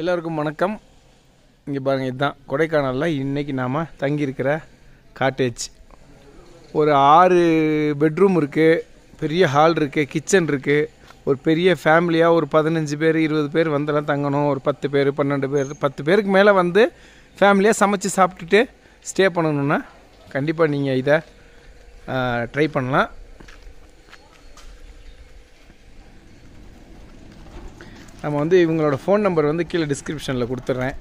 எல்லோருக்கும் வணக்கம். இங்கே பாருங்கள் இதுதான் கொடைக்கானலில் இன்றைக்கி நாம் தங்கியிருக்கிற காட்டேஜ் ஒரு ஆறு பெட்ரூம் இருக்குது பெரிய ஹால் இருக்குது கிச்சன் இருக்குது ஒரு பெரிய ஃபேமிலியாக ஒரு பதினஞ்சு பேர் இருபது பேர் வந்தெல்லாம் தங்கணும். ஒரு பத்து பேர் பன்னெண்டு பேர் பத்து பேருக்கு மேலே வந்து ஃபேமிலியாக சமைச்சு சாப்பிட்டுட்டு ஸ்டே பண்ணணுன்னா கண்டிப்பாக நீங்கள் இதை ட்ரை பண்ணலாம். நம்ம வந்து இவங்களோட ஃபோன் நம்பர் வந்து கீழே டிஸ்கிரிப்ஷனில் கொடுத்துட்றேன்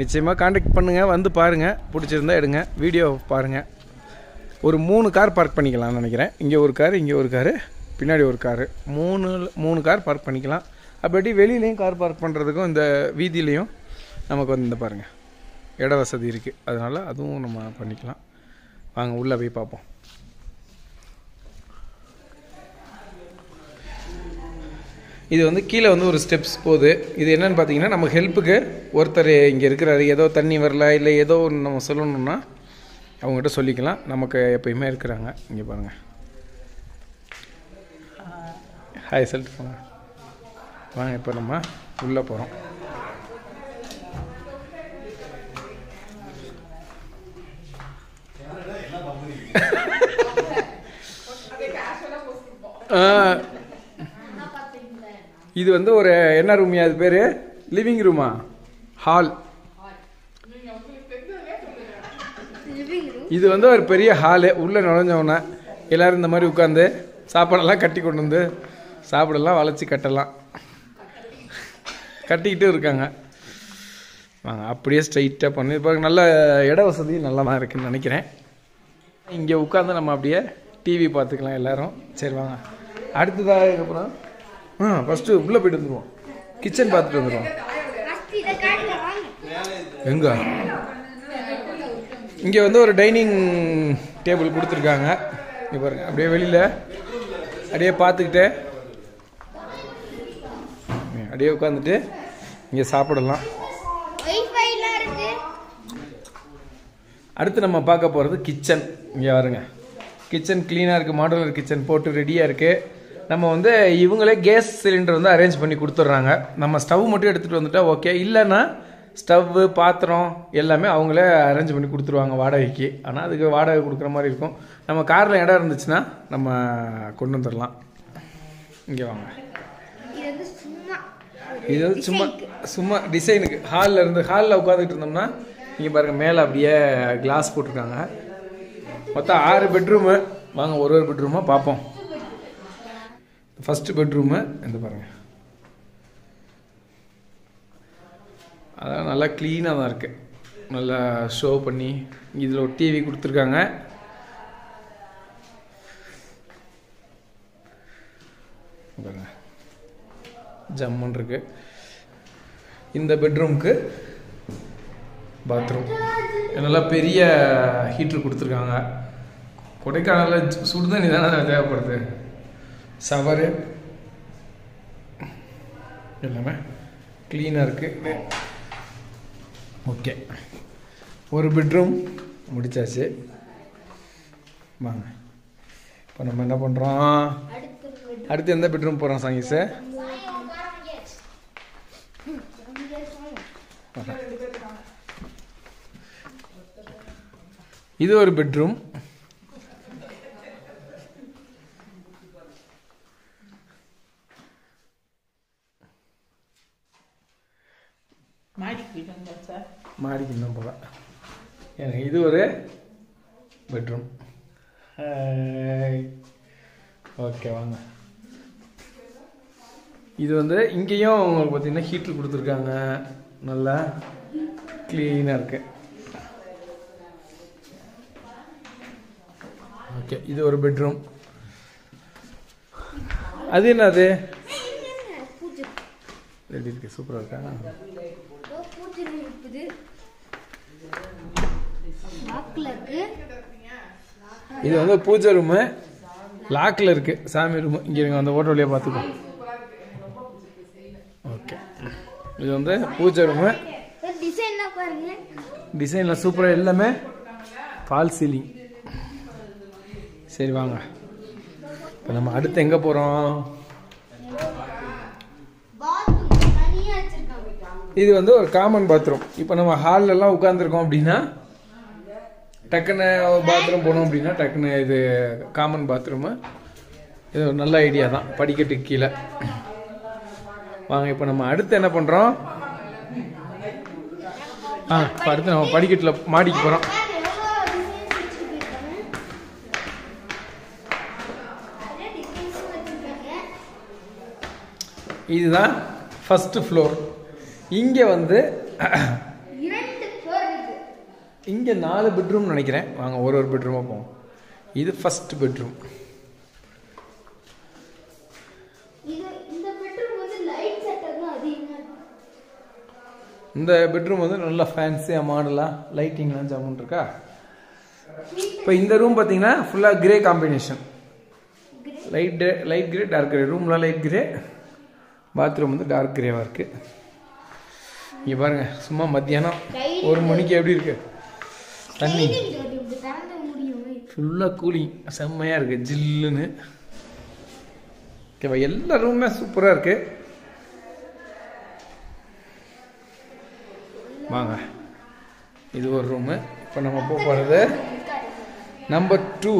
நிச்சயமாக காண்டாக்ட் பண்ணுங்கள் வந்து பாருங்கள் பிடிச்சிருந்தா எடுங்க. வீடியோ பாருங்கள் ஒரு மூணு கார் பார்க் பண்ணிக்கலாம்னு நினைக்கிறேன். இங்கே ஒரு கார் இங்கே ஒரு காரு பின்னாடி ஒரு காரு மூணு மூணு கார் பார்க் பண்ணிக்கலாம். அப்படி வெளியிலையும் கார் பார்க் பண்ணுறதுக்கும் இந்த வீதியிலையும் நமக்கு வந்து இந்த பாருங்கள் இட வசதி இருக்குது அதனால் அதுவும் நம்ம பண்ணிக்கலாம். வாங்க உள்ளே போய் பார்ப்போம். இது வந்து கீழே வந்து ஒரு ஸ்டெப்ஸ் போகுது. இது என்னன்னு பார்த்தீங்கன்னா நம்ம ஹெல்ப்புக்கு ஒருத்தர் இங்கே இருக்கிறாரு. ஏதோ தண்ணி வரல இல்லை ஏதோ ஒன்று நம்ம சொல்லணும்னா அவங்ககிட்ட சொல்லிக்கலாம். நமக்கு எப்பயுமே இருக்கிறாங்க. இங்கே பாருங்கள் ஹாய் சொல்லிட்டு போங்க. வாங்க இப்போ நம்ம உள்ளே போகிறோம் இது வந்து ஒரு என்ன ரூமியா? அது பேர்? லிவிங் ரூமா ஹால் இது வந்து ஒரு பெரிய ஹாலு உள்ளே நுழைஞ்சவொன்னே எல்லோரும் இந்த மாதிரி உட்காந்து சாப்பாடெல்லாம் கட்டி கொண்டு வந்து சாப்பிடலாம் வளைச்சி கட்டலாம். கட்டிக்கிட்டு இருக்காங்க. வாங்க அப்படியே ஸ்ட்ரைட்டாக பண்ணி. இப்போ நல்ல இட வசதி நல்லா தான் இருக்குன்னு நினைக்கிறேன். இங்கே உட்காந்து நம்ம அப்படியே டிவி பார்த்துக்கலாம் எல்லாரும். சரி வாங்க. அடுத்ததாக அப்புறம் ஆ ஃபஸ்ட்டு உள்ளே போயிட்டு வந்துடுவோம் கிச்சன் பார்த்துட்டு வந்துடுவோம் எங்க? இங்கே வந்து ஒரு டைனிங் டேபிள் கொடுத்துருக்காங்க. இங்கே பாருங்க அப்படியே வெளியில். அப்படியே பார்த்துக்கிட்டு அப்படியே உட்காந்துட்டு இங்கே சாப்பிடலாம். அடுத்து நம்ம பார்க்க போகிறது கிச்சன் இங்கே வருங்க கிச்சன் க்ளீனாக இருக்குது மாடுலர் கிச்சன் போட்டு ரெடியாக இருக்குது நம்ம வந்து இவங்களே கேஸ் சிலிண்டர் வந்து அரேஞ்ச் பண்ணி கொடுத்துட்றாங்க. நம்ம ஸ்டவ் மட்டும் எடுத்துகிட்டு வந்துட்டா ஓகே. இல்லைன்னா ஸ்டவ்வு பாத்திரம் எல்லாமே அவங்களே அரேஞ்ச் பண்ணி கொடுத்துருவாங்க வாடகைக்கு. ஆனால் அதுக்கு வாடகை கொடுக்குற மாதிரி இருக்கும். நம்ம காரில் இடம் இருந்துச்சுன்னா நம்ம கொண்டு வந்துடலாம். இங்கே வாங்க. இது வந்து சும்மா சும்மா டிசைனுக்கு ஹாலில் இருந்து ஹாலில் உட்காந்துட்டு இருந்தோம்னா நீங்கள் பாருங்கள் மேலே அப்படியே கிளாஸ் போட்டிருக்காங்க. மொத்தம் ஆறு பெட்ரூமு வாங்க ஒரு ஒரு பெட்ரூமாக பார்ப்போம். ஃபஸ்ட்டு பெட்ரூமு இந்த பாருங்கள் அதான் நல்லா க்ளீனாக தான் இருக்குது நல்லா ஷோ பண்ணி இதில் ஒரு டிவி கொடுத்துருக்காங்க. ஜம்முன் இருக்கு. இந்த பெட்ரூம்க்கு பாத்ரூம் நல்லா பெரிய ஹீட்ரு கொடுத்துருக்காங்க. கொடைக்கானலில் சுடுதண்ணி தானே தேவைப்படுது. சவரு. எல்லாமே க்ளீனாக இருக்குது ஓகே ஒரு பெட்ரூம் முடிச்சாச்சு. வாங்க. இப்போ நம்ம என்ன பண்ணுறோம் அடுத்து எந்த பெட்ரூம் போகிறோம் சங்கீஸு? இது ஒரு பெட்ரூம் மாடிக்கு இன்னும் போகலாம் எனக்கு இது ஒரு பெட்ரூம் ஓகே வாங்க. இது வந்து இங்கேயும் உங்களுக்கு பார்த்தீங்கன்னா ஹீட்ரு கொடுத்துருக்காங்க. நல்லா க்ளீனாக இருக்கு. ஓகே இது ஒரு பெட்ரூம் அது என்னது? ரெடி இருக்கு? சூப்பராக இருக்கா இது வந்து பூஜை ரூமு லாக்கில் இருக்கு. சாமி ரூமு இங்கே இருங்க அந்த ஓட்ட வழியாக பார்த்துக்கோ. ஓகே இது வந்து பூஜை ரூமு டிசைனில் சூப்பராக எல்லாமே ஃபால் சீலிங் சரி வாங்க. இப்போ நம்ம அடுத்து எங்கே போகிறோம் இது வந்து ஒரு காமன் பாத்ரூம் இப்போ நம்ம ஹால்ல எல்லாம் உட்காந்துருக்கோம் அப்படின்னா டக்குன்னு பாத்ரூம் போனோம் அப்படின்னா டக்குன்னு இது காமன் பாத்ரூமு இது ஒரு நல்ல ஐடியா தான். படிக்கட்டுக்கு கீழே. வாங்க இப்போ நம்ம அடுத்து என்ன பண்ணுறோம் ஆ இப்போ அடுத்து நம்ம படிக்கட்டில் மாடிக்கு போகிறோம் இதுதான் ஃபஸ்ட்டு ஃப்ளோர் இங்கே வந்து இங்கே நாலு பெட்ரூம் நினைக்கிறேன். வாங்க ஒரு ஒரு பெட்ரூமாக போவோம். இது ஃபஸ்ட் பெட்ரூம் இந்த பெட்ரூம் வந்து நல்லா ஃபேன்சியாக மாடலாக லைட்டிங்லாம் ஜம்முன் இருக்கா இப்போ இந்த ரூம் பார்த்தீங்கன்னா ஃபுல்லாக grey combination light light grey dark grey ரூம்லாம் லைட் கிரே பாத்ரூம் வந்து டார்க் கிரேவாக இருக்குது இங்கே பாருங்க சும்மா மத்தியானம் ஒரு மணிக்கு எப்படி இருக்கு? தண்ணி. ஃபுல்லாக கூலிங் செம்மையாக இருக்குது ஜில்லுன்னு. ஓகேவா? எல்லா ரூமுமே சூப்பராக இருக்கு. வாங்க. இது ஒரு ரூமு இப்போ நம்ம போக போகிறது நம்பர் டூ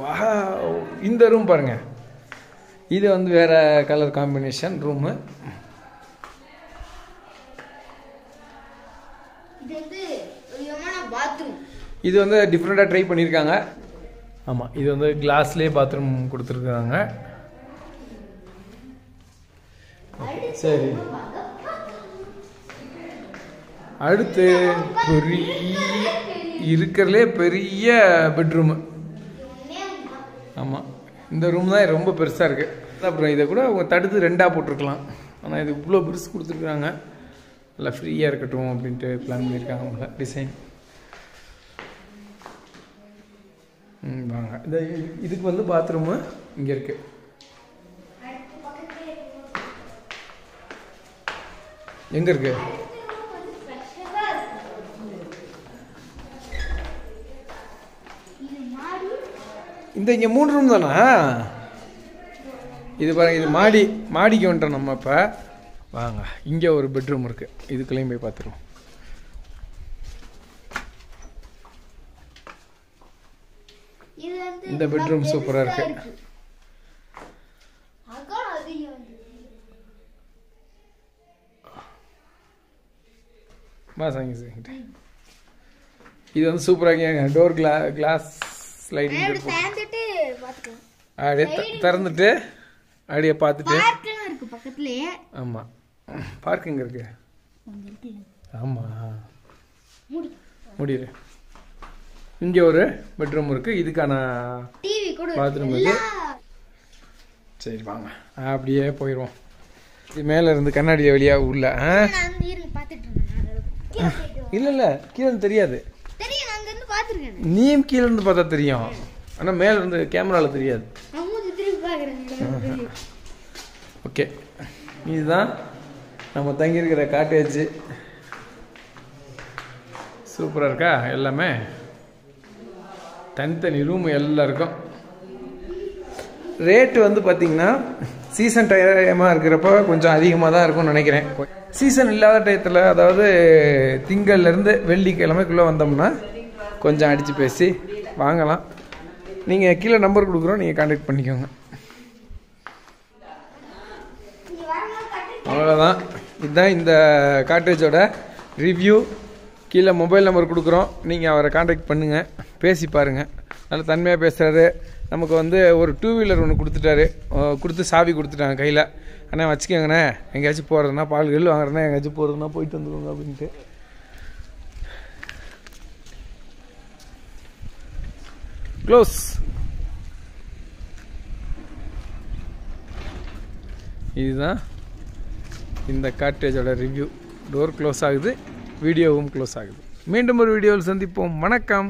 வா இந்த ரூம் பாருங்க. இது வந்து வேற கலர் காம்பினேஷன் ரூமு இது வந்து ஒரு விதமான பாத்ரூம் இது வந்து டிஃப்ரெண்ட்டாக ட்ரை பண்ணியிருக்காங்க ஆமாம் இது வந்து கிளாஸ்லேயே பாத்ரூம் கொடுத்துருக்காங்க. சரி அடுத்து பெரிய இருக்கிறதுலே பெரிய பெட்ரூமு ஆமாம் இந்த ரூம் தான் ரொம்ப பெருசாக இருக்குது அப்புறம் இதை கூட அவங்க தடுத்து ரெண்டாக போட்டிருக்கலாம். ஆனால் இது இவ்வளோ பெருசு கொடுத்துருக்குறாங்க நல்லா ஃப்ரீயாக இருக்கட்டும் அப்படின்ட்டு பிளான் பண்ணியிருக்காங்க அவங்க டிசைன் வாங்க இந்த இதுக்கு வந்து பாத்ரூமு இங்கே இருக்குது எங்கே இருக்கு? இந்த இங்கே மூணு ரூம் தானா? இது பாருங்க இது மாடி மாடிக்கு வந்துட்டோம் நம்ம இப்போ. வாங்க இங்கே ஒரு பெட்ரூம் இருக்குது இதுக்குள்ளேயும் போய் பார்த்துருவோம் இது வந்து இந்த bedroom சூப்பரா இருக்கு. இது வந்து சூப்பராக டோர் கிளா கிளாஸ் ஸ்லைடிங் அப்படியே திறந்துட்டு அப்படியே பார்த்துட்டு ஆமாம் பார்க்கிங் இருக்கு ஆமாம் மூடி. முடியுது இங்கே ஒரு பெட்ரூம் இருக்குது இதுக்கான டிவி கூட. Bathroom இருக்கு. இருக்கு. எல்லா சரி வாங்க. அப்படியே போயிடுவோம் இது மேலே இருந்து கண்ணாடி வழியாக உள்ள. இல்லை இல்லை கீழே தெரியாது. நீயும் கீழே இருந்து பார்த்தா தெரியும். ஆனால் மேலே இருந்து கேமராவில் தெரியாது. ஓகே. இதுதான் நம்ம தங்கியிருக்கிற காட்டேஜ் சூப்பராக இருக்கா எல்லாமே? தனித்தனி ரூம் எல்லாருக்கும் ரேட்டு வந்து பார்த்தீங்கன்னா சீசன் டைமாக இருக்கிறப்ப கொஞ்சம் அதிகமாக தான் இருக்கும்னு நினைக்கிறேன். சீசன் இல்லாத டயத்தில் அதாவது திங்கள்லேருந்து வெள்ளிக்கிழமைக்குள்ளே வந்தோம்னா கொஞ்சம் அடித்து பேசி வாங்கலாம். நீங்கள் கீழே நம்பர் கொடுக்குறோம் நீங்கள் கான்டாக்ட் பண்ணிக்கோங்க. அவ்வளோதான் இதுதான் இந்த காட்டேஜோட ரிவ்யூ கீழே மொபைல் நம்பர் கொடுக்குறோம். நீங்கள் அவரை காண்டாக்ட் பண்ணுங்கள் பேசி பாருங்கள் நல்ல தன்மையாக பேசுகிறாரு நமக்கு வந்து ஒரு டூ வீலர் ஒன்று கொடுத்துட்டாரு. கொடுத்து சாவி கொடுத்துட்டாங்க கையில். அண்ணா வச்சுக்கோங்கண்ணே. எங்கேயாச்சும் போகிறதுனா பால் கல் வாங்குறதுனா எங்கேயாச்சும் போகிறதுனா போயிட்டு வந்துருவோங்க அப்படின்ட்டு. க்ளோஸ் இதுதான் இந்த காட்டேஜோட ரிவ்யூ டோர் க்ளோஸ் ஆகுது. வீடியோவும் க்ளோஸ் ஆகுது. மீண்டும் ஒரு வீடியோவில் சந்திப்போம். வணக்கம்.